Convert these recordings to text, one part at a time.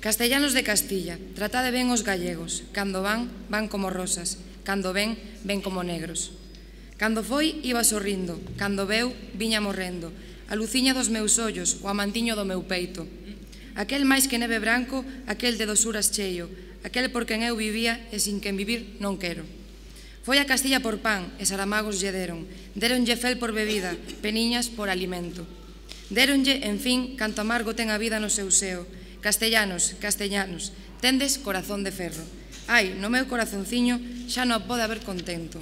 Castellanos de Castilla, tratade ben os gallegos. Cando van, van como rosas. Cando ven, ven como negros. Cando foi, iba sorrindo. Cando veu, viña morrendo. A luciña dos meus ollos, o amantiño do meu peito. Aquel máis que neve branco, aquel de dosuras cheio. Aquel por quen eu vivía e sin quen vivir non quero. Foi a Castilla por pan e Saramagos lle deron. Deronlle fel por bebida, peniñas por alimento. Deronlle, en fin, canto amargo ten a vida no seu seo Castellanos, castellanos, tendes corazón de ferro. Ai, no meu corazonciño xa non pode haber contento.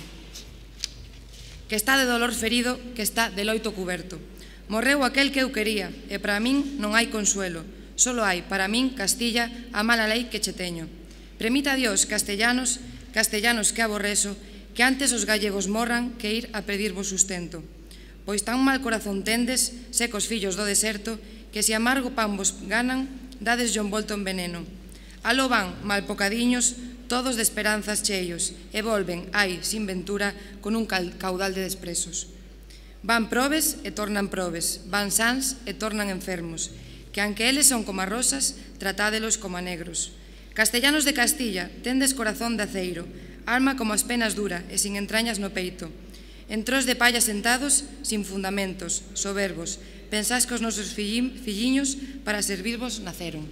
Que está de dolor ferido, que está de loito cuberto. Morreu aquel que eu quería, e para min non hai consuelo. Solo hai, para min, Castilla, a mala lei que che teño. Premita a Dios, castellanos, castellanos que aborreso, que antes os gallegos morran que ir a pedirvos sustento. Pois tan mal corazón tendes, secos fillos do deserto, que se amargo pan vos ganan, dades un volto en veneno. Alo van, mal pocadiños, todos de esperanzas cheios, e volven, ai, sin ventura, con un caudal de despresos. Van probes e tornan probes, van sans e tornan enfermos, que anque eles son como rosas, tratádelos como negros. Castellanos de Castilla, tendes corazón de aceiro, alma como as penas dura e sin entrañas no peito. Entrós de palla sentados, sin fundamentos, soberbos, pensás que os nosos filliños para servirvos naceron.